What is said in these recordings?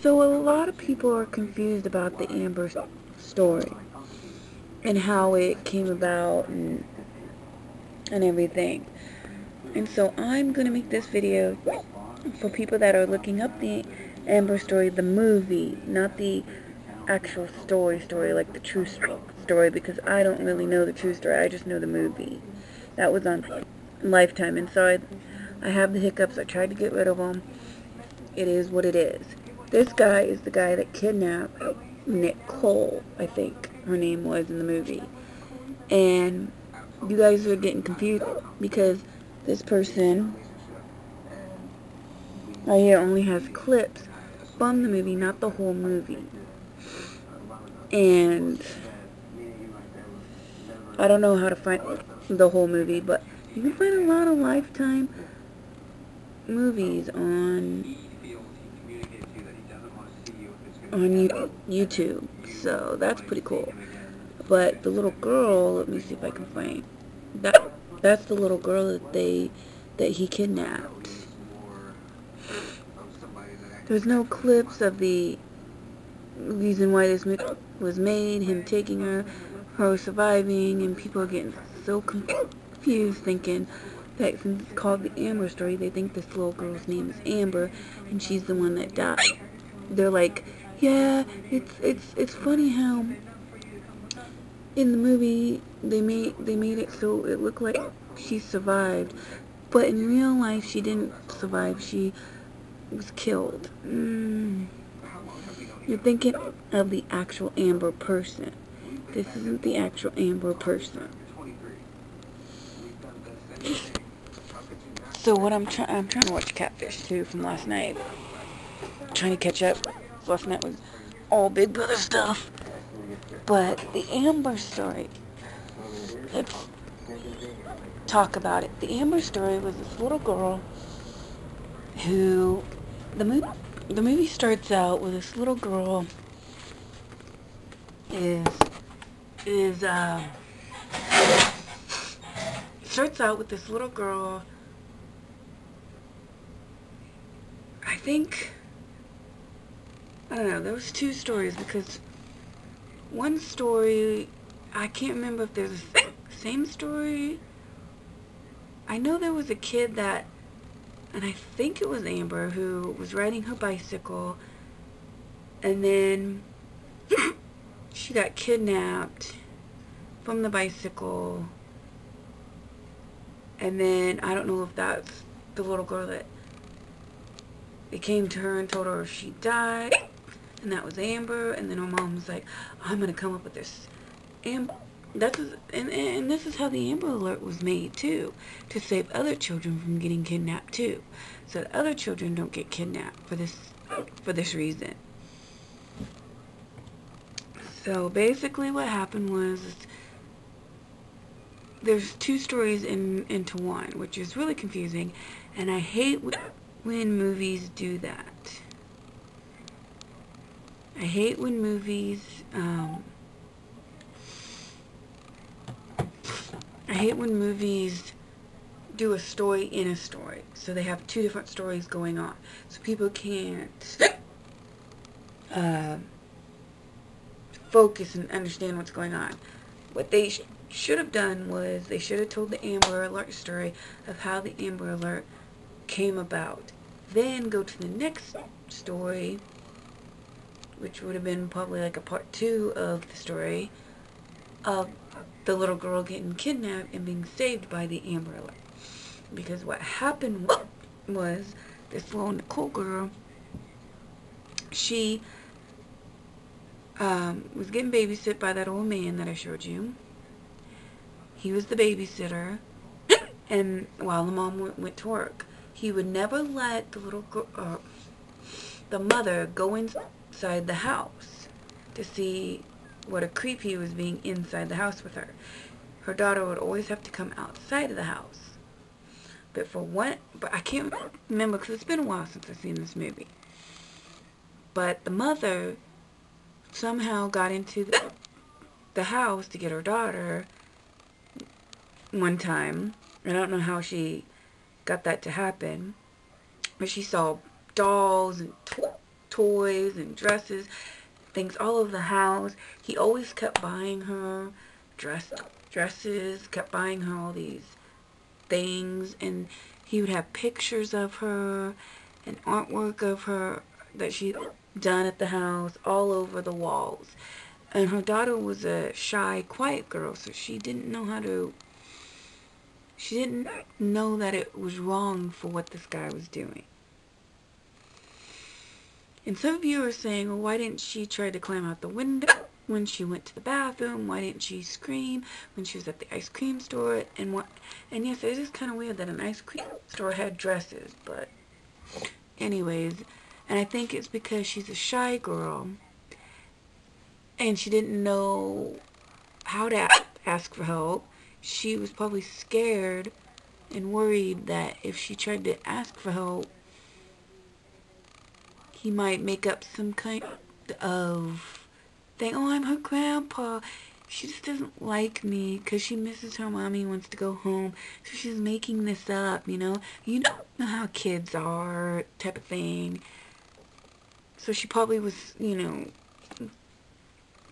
So a lot of people are confused about the Amber story and how it came about and, and everything. And so I'm going to make this video for people that are looking up the Amber story, the movie, not the actual story story, like the true story, because I don't really know the true story. I just know the movie. That was on Lifetime, and so I, I have the hiccups. I tried to get rid of them. It is what it is. This guy is the guy that kidnapped uh, Nicole, I think her name was in the movie. And you guys are getting confused because this person right here only has clips from the movie, not the whole movie. And I don't know how to find the whole movie, but you can find a lot of Lifetime movies on on YouTube. So that's pretty cool. But the little girl, let me see if I can find that. That's the little girl that they that he kidnapped. There's no clips of the reason why this was made, him taking her, her surviving, and people are getting so confused thinking that since it's called the Amber story, they think this little girl's name is Amber, and she's the one that died. They're like, yeah, it's it's it's funny how in the movie they made they made it so it looked like she survived, but in real life she didn't survive. She was killed. Mm. You're thinking of the actual Amber person. This isn't the actual Amber person. So what I'm trying, I'm trying to watch Catfish too from last night. trying to catch up last night was all Big Brother stuff. But the Amber story, let's talk about it. The Amber story was this little girl who, the movie, the movie starts out with this little girl is, is, uh, starts out with this little girl, I think, I don't know, there was two stories because one story, I can't remember if there's the same story. I know there was a kid that, and I think it was Amber, who was riding her bicycle, and then she got kidnapped from the bicycle, and then I don't know if that's the little girl that they came to her and told her she died and that was Amber, and then her mom was like, I'm going to come up with this. Amber, that's, and, and this is how the Amber Alert was made, too, to save other children from getting kidnapped, too, so that other children don't get kidnapped for this, for this reason. So basically what happened was there's two stories in into one, which is really confusing, and I hate when movies do that. I hate when movies, um, I hate when movies do a story in a story. So they have two different stories going on. So people can't uh, focus and understand what's going on. What they sh should have done was they should have told the Amber Alert story of how the Amber Alert came about. Then go to the next story which would have been probably like a part two of the story of the little girl getting kidnapped and being saved by the Amber Alert. Because what happened was this little Nicole girl, she um, was getting babysit by that old man that I showed you. He was the babysitter, and while the mom went, went to work, he would never let the little girl, uh, the mother, go inside inside the house to see what a creep he was being inside the house with her. Her daughter would always have to come outside of the house. But for one, but I can't remember because it's been a while since I've seen this movie. But the mother somehow got into the, the house to get her daughter one time. I don't know how she got that to happen. But she saw dolls and toys and dresses, things all over the house. He always kept buying her dress dresses, kept buying her all these things, and he would have pictures of her and artwork of her that she'd done at the house all over the walls. And her daughter was a shy, quiet girl, so she didn't know how to she didn't know that it was wrong for what this guy was doing. And some of you are saying, well, why didn't she try to climb out the window when she went to the bathroom? Why didn't she scream when she was at the ice cream store? And what? And yes, it is kind of weird that an ice cream store had dresses, but anyways, and I think it's because she's a shy girl and she didn't know how to ask for help she was probably scared and worried that if she tried to ask for help, he might make up some kind of thing. Oh, I'm her grandpa. She just doesn't like me because she misses her mommy and wants to go home. So she's making this up, you know. You don't know how kids are, type of thing. So she probably was, you know.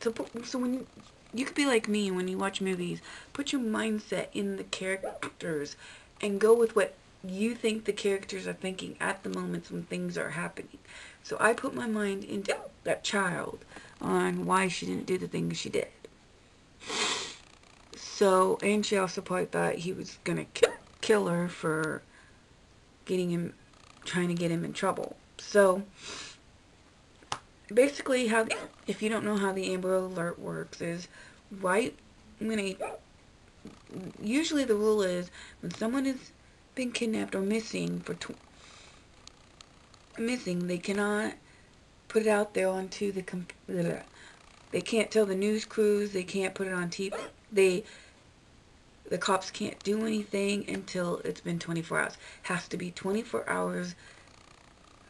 So, so when you could be like me when you watch movies. Put your mindset in the characters and go with what you think the characters are thinking at the moments when things are happening. So I put my mind into that child on why she didn't do the things she did. So, and she also probably thought he was going to ki kill her for getting him, trying to get him in trouble. So, basically how the, if you don't know how the Amber Alert works is right when a usually the rule is when someone has been kidnapped or missing for missing they cannot put it out there onto the computer they can't tell the news crews they can't put it on TV they the cops can't do anything until it's been 24 hours. Has to be 24 hours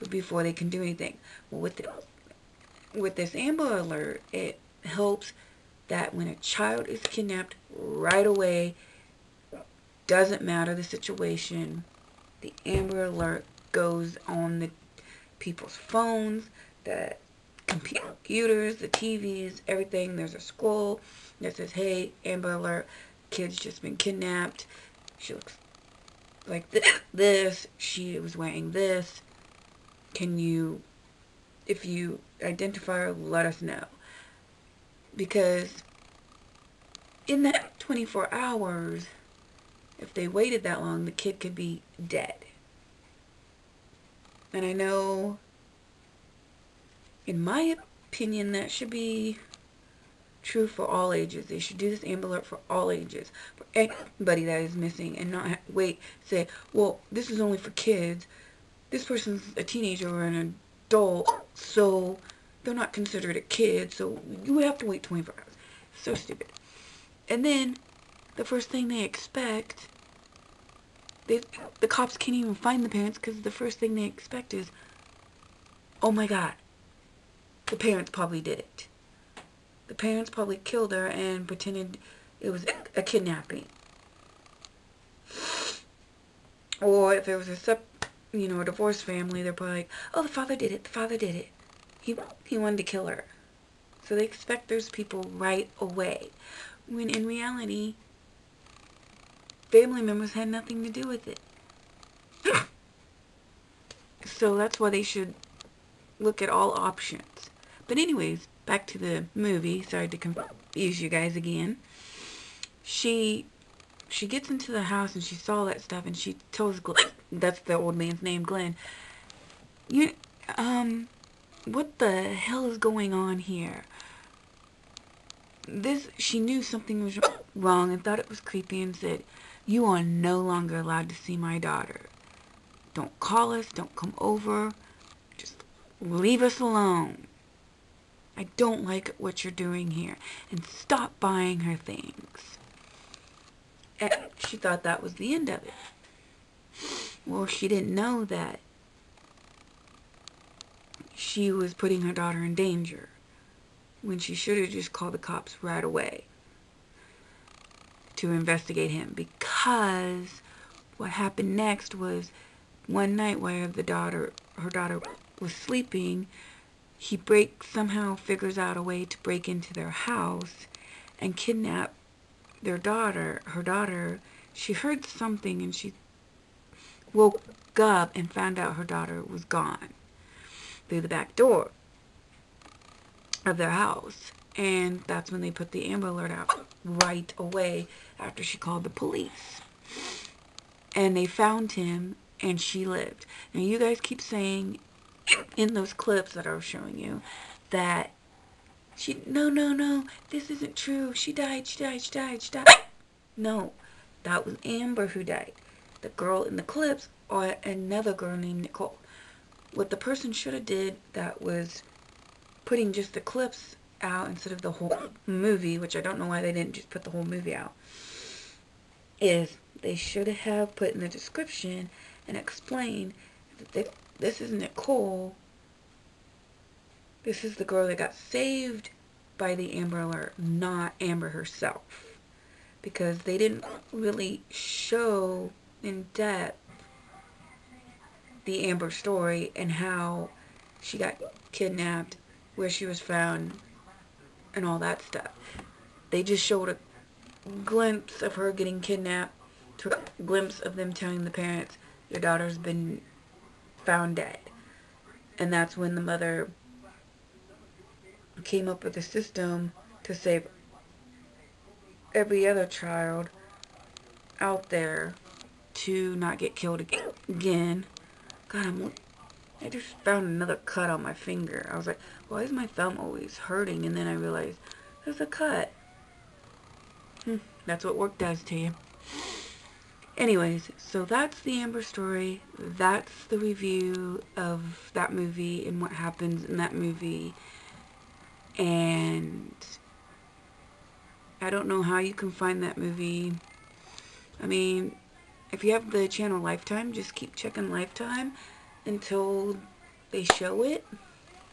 before they can do anything. With the with this Amber Alert, it helps that when a child is kidnapped right away, doesn't matter the situation, the Amber Alert goes on the people's phones, the computers, the TVs, everything. There's a scroll that says, hey, Amber Alert, kid's just been kidnapped. She looks like this. She was wearing this. Can you if you identify her, let us know. Because in that 24 hours, if they waited that long, the kid could be dead. And I know, in my opinion, that should be true for all ages. They should do this Amber Alert for all ages. For anybody that is missing and not wait, say, well, this is only for kids. This person's a teenager or an adult, so they're not considered a kid, so you would have to wait 24 hours. So stupid. And then, the first thing they expect, they, the cops can't even find the parents because the first thing they expect is, oh my god, the parents probably did it. The parents probably killed her and pretended it was a kidnapping. Or if it was a sep you know, a divorced family, they're probably like, oh, the father did it, the father did it. He, he wanted to kill her. So they expect those people right away. When in reality, family members had nothing to do with it. so that's why they should look at all options. But anyways, back to the movie. Sorry to confuse you guys again. She she gets into the house and she saw that stuff and she tells Glenn, that's the old man's name, Glenn, you, um, what the hell is going on here? This, she knew something was wrong and thought it was creepy and said, you are no longer allowed to see my daughter. Don't call us, don't come over, just leave us alone. I don't like what you're doing here. And stop buying her things. And she thought that was the end of it. Well, she didn't know that she was putting her daughter in danger when she should have just called the cops right away to investigate him because what happened next was one night while the daughter her daughter was sleeping he breaks, somehow figures out a way to break into their house and kidnap their daughter, her daughter. She heard something and she woke up and found out her daughter was gone through the back door of their house. And that's when they put the Amber Alert out right away after she called the police. And they found him and she lived. Now you guys keep saying in those clips that I was showing you that she, no, no, no, this isn't true. She died, she died, she died, she died. No, that was Amber who died. The girl in the clips or another girl named Nicole. What the person should have did that was putting just the clips out instead of the whole movie, which I don't know why they didn't just put the whole movie out, is they should have put in the description and explained that this is Nicole. This is the girl that got saved by the Amber Alert, not Amber herself. Because they didn't really show in depth the Amber story and how she got kidnapped where she was found and all that stuff. They just showed a glimpse of her getting kidnapped, a glimpse of them telling the parents, your daughter's been found dead. And that's when the mother came up with a system to save every other child out there to not get killed again. God, I'm I just found another cut on my finger. I was like, why is my thumb always hurting? And then I realized, there's a cut. Hmm, that's what work does to you. Anyways, so that's the Amber story. That's the review of that movie and what happens in that movie. And I don't know how you can find that movie. I mean, if you have the channel Lifetime, just keep checking Lifetime until they show it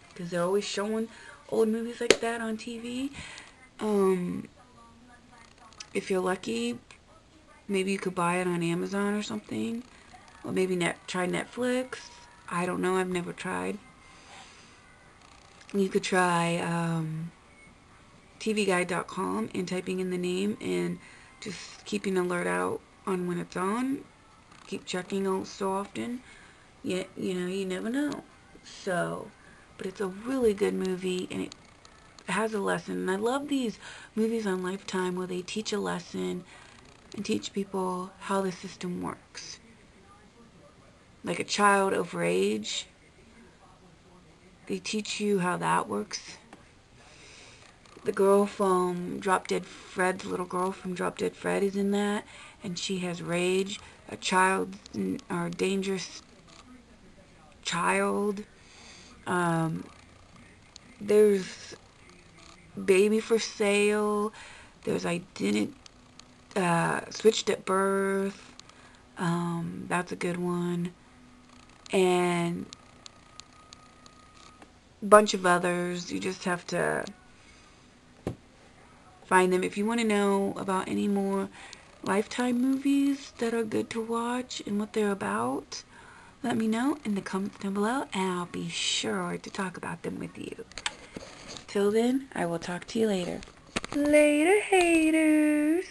because they're always showing old movies like that on TV. Um, if you're lucky, maybe you could buy it on Amazon or something. Or maybe net try Netflix. I don't know. I've never tried. You could try um, TVGuide.com and typing in the name and just keeping alert out on when it's on. Keep checking out so often you, you know, you never know. So, but it's a really good movie and it has a lesson. And I love these movies on Lifetime where they teach a lesson and teach people how the system works. Like a Child of Rage, they teach you how that works. The girl from Drop Dead Fred, the little girl from Drop Dead Fred is in that, and she has rage. A child or dangerous child. Um, there's baby for sale. There's identity uh, switched at birth. Um, that's a good one. And bunch of others. You just have to find them. If you want to know about any more Lifetime movies that are good to watch and what they're about, let me know in the comments down below and I'll be sure to talk about them with you. Till then, I will talk to you later. Later, haters!